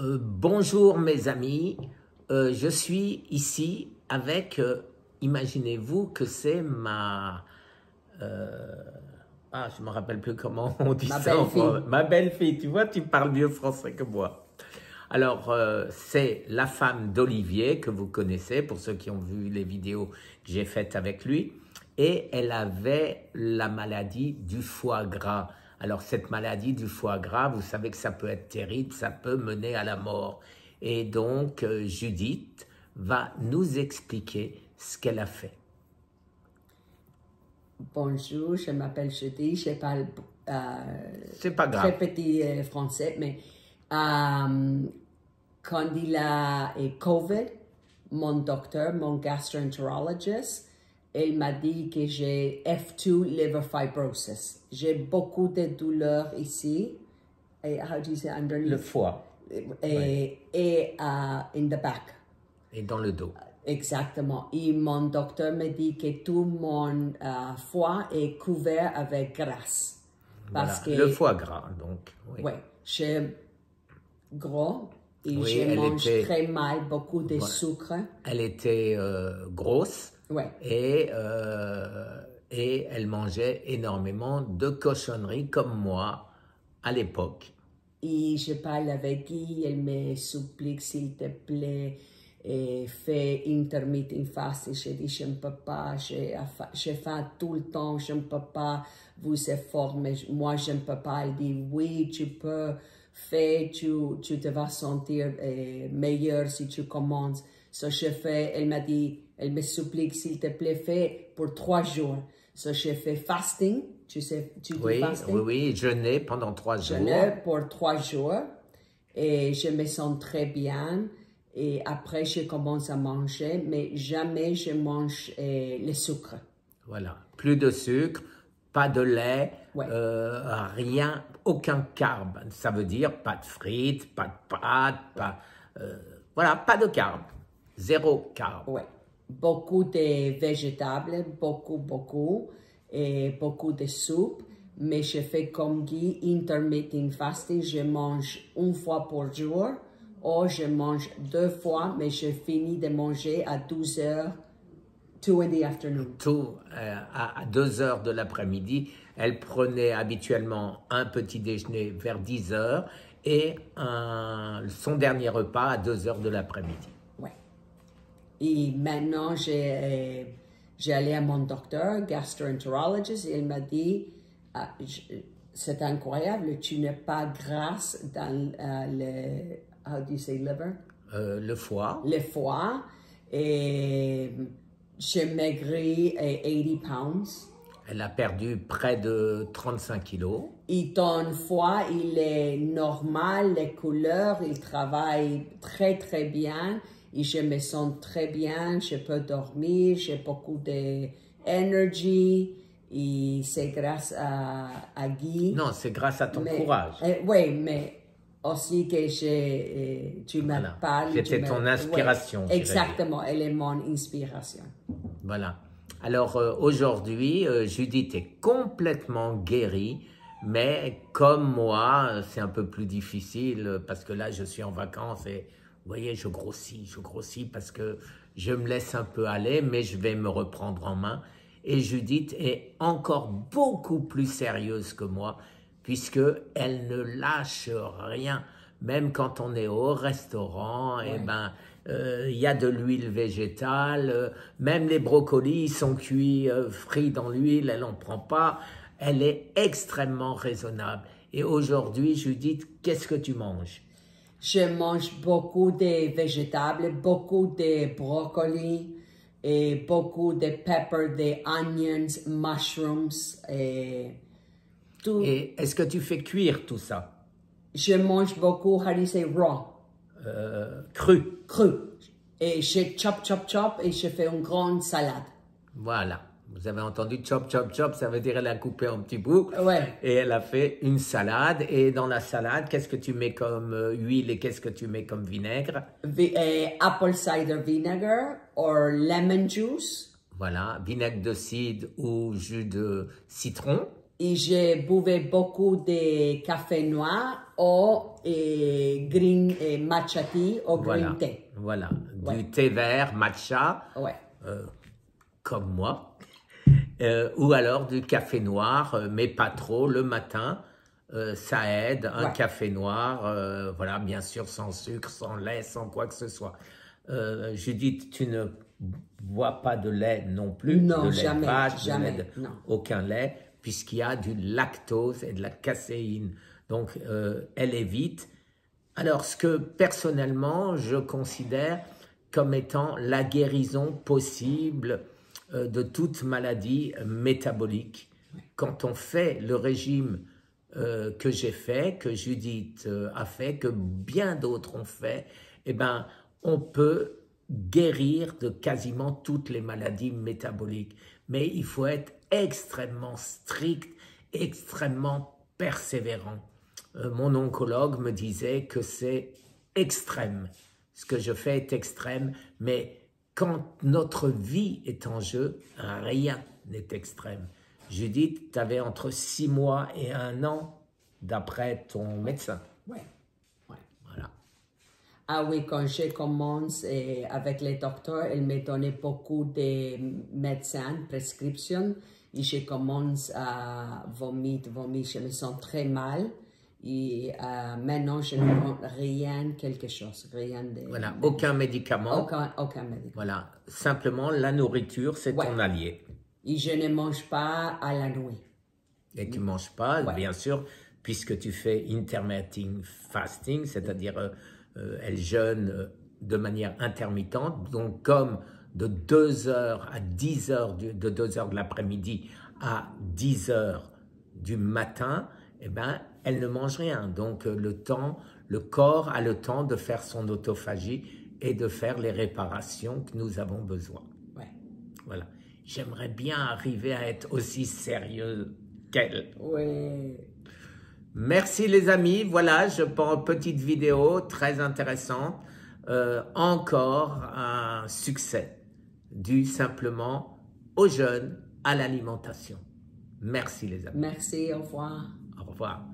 Euh, bonjour mes amis, Euh, je suis ici avec, euh, imaginez-vous que c'est ma... ah, je me rappelle plus comment on dit Ma ça. Ma belle-fille, tu vois, tu parles mieux français que moi. Alors, c'est la femme d'Olivier que vous connaissez, pour ceux qui ont vu les vidéos que j'ai faites avec lui. Et elle avait la maladie du foie gras. Alors, cette maladie du foie gras, vous savez que ça peut être terrible, ça peut mener à la mort. Et donc, euh, Judith va nous expliquer ce qu'elle a fait. Bonjour, je m'appelle Judy, je parle euh, C'est pas très grave. petit euh, français, mais euh, quand il a eu COVID, mon docteur, mon gastroenterologist, il m'a dit que j'ai F2 liver fibrosis. J'ai beaucoup de douleurs ici. Et how do you say underneath? Le foie et, et euh, in the back. et dans le dos. Exactement. Et mon docteur me dit que tout mon euh, foie est couvert avec graisse. Parce Voilà. que, Le foie gras, donc. oui. ouais, j'ai gros et Oui, je elle mange était- très mal, beaucoup de sucre. Elle était euh, grosse. Ouais. Et, euh, et elle mangeait énormément de cochonneries comme moi à l'époque. Et je parle avec Guy, elle me supplie, s'il te plaît, et fais intermittent fasting. Je dis, je ne peux pas, je, je fais tout le temps, je ne peux pas vous informer. Moi, je ne peux pas. Elle dit, oui, tu peux, fais, tu, tu te vas sentir euh, meilleur si tu commences. So, je fais, elle m'a dit, elle me supplie, s'il te plaît, fais pour trois jours. So, je fais fasting. Tu sais, tu dis Oui, fasting? oui, oui, jeûner pendant trois jours. jeûner pour trois jours et je me sens très bien. Et après, je commence à manger, mais jamais je mange euh, le sucre. Voilà. Plus de sucre, pas de lait, Ouais. euh, rien, aucun carbe. Ça veut dire pas de frites, pas de pâtes, pas, euh, voilà, pas de carbe. Zéro. Ouais. Beaucoup de végétables, beaucoup, beaucoup, et beaucoup de soupe. Mais je fais comme Guy, intermittent fasting. Je mange une fois par jour, ou je mange deux fois, mais je finis de manger à 12 heures, 2 in the afternoon. Tout euh, à, à 2 heures de l'après-midi. Elle prenait habituellement un petit déjeuner vers 10 heures et un- son dernier repas à 2 heures de l'après-midi. Et maintenant, j'ai euh, j'ai allé à mon docteur, gastroenterologist, et il m'a dit, ah, c'est incroyable, tu n'es pas grasse dans euh, le, how do you say liver? Euh, le foie, Le foie, et j'ai maigri euh, 80 pounds. elle a perdu près de 35 kilos. Et ton foie, il est normal, les couleurs, il travaille très très bien. Et je me sens très bien, je peux dormir, j'ai beaucoup d'énergie. Et c'est grâce à, à Guy. Non, c'est grâce à ton Mais- courage. eh, oui, mais aussi que j'ai, euh, tu me Voilà. parles. C'était ton inspiration, exactement, elle est mon inspiration. Voilà. Alors euh, aujourd'hui, euh, Judith est complètement guérie, mais comme moi, euh, c'est un peu plus difficile euh, parce que là, je suis en vacances et voyez, je grossis, je grossis parce que je me laisse un peu aller, mais je vais me reprendre en main. Et Judith est encore beaucoup plus sérieuse que moi puisque elle ne lâche rien. Même quand on est au restaurant, eh Ouais. ben, euh, il y a de l'huile végétale. euh, même les brocolis sont cuits, euh, frits dans l'huile, elle n'en prend pas. Elle est extrêmement raisonnable. Et aujourd'hui, Judith, qu'est-ce que tu manges? Je mange beaucoup de végétables, beaucoup de brocolis et beaucoup de pepper, de onions, mushrooms et tout. Et est-ce que tu fais cuire tout ça? Je mange beaucoup, how do you say, raw, Euh, Cru. cru. Et je chop, chop, chop et je fais une grande salade. Voilà. Vous avez entendu chop, chop, chop, ça veut dire elle a coupé en petits bouts. Ouais. Et elle a fait une salade. Et dans la salade, qu'est-ce que tu mets comme euh, huile et qu'est-ce que tu mets comme vinaigre? Vi- eh, apple cider vinegar or lemon juice. Voilà, vinaigre de cidre ou jus de citron. Et je buvais beaucoup de café noir ou et green et matcha tea ou green Voilà. tea. Voilà. Ouais. Du thé vert, matcha, Ouais. comme moi. Euh, ou alors du café noir, euh, mais pas trop, le matin. euh, ça aide, un Ouais. café noir, euh, voilà, bien sûr, sans sucre, sans lait, sans quoi que ce soit. Judith, tu ne bois pas de lait non plus Non, de lait de jamais, vache, de jamais, lait de- non. aucun lait, puisqu'il y a du lactose et de la caséine. Donc, elle évite. Alors, ce que personnellement, je considère comme étant la guérison possible de toute maladie métabolique. Quand on fait le régime euh, que j'ai fait, que Judith euh, a fait, que bien d'autres ont fait, eh ben, on peut guérir de quasiment toutes les maladies métaboliques. Mais il faut être extrêmement strict, extrêmement persévérant. Euh, mon oncologue me disait que c'est extrême. Ce que je fais est extrême, mais quand notre vie est en jeu, rien n'est extrême. Judith, tu avais entre six mois et un an d'après ton médecin. Ouais. Ouais. Voilà. Ah oui, quand j'ai commencé avec les docteurs, ils me donnaient beaucoup de médecins, prescriptions, et je commence à vomir, vomir, je me sens très mal. Et euh, maintenant, je ne prends rien, quelque chose, rien de... Voilà, aucun médicament. Aucun, aucun médicament. Voilà, simplement la nourriture, c'est Ouais. ton allié. Et je ne mange pas à la nuit. Et tu manges pas, Ouais. bien sûr, puisque tu fais intermittent fasting, c'est-à-dire euh, euh, elle jeûne euh, de manière intermittente, donc comme de 2h à 10h, du- de 2h de l'après-midi à 10h du matin, eh ben, elle ne mange rien. Donc euh, le temps, le corps a le temps de faire son autophagie et de faire les réparations que nous avons besoin. Ouais. Voilà. J'aimerais bien arriver à être aussi sérieux qu'elle. Oui. Merci les amis. Voilà, je prends une petite vidéo très intéressante. Euh, encore un succès dû simplement aux jeunes, à l'alimentation. Merci les amis. Merci, au revoir. Au revoir.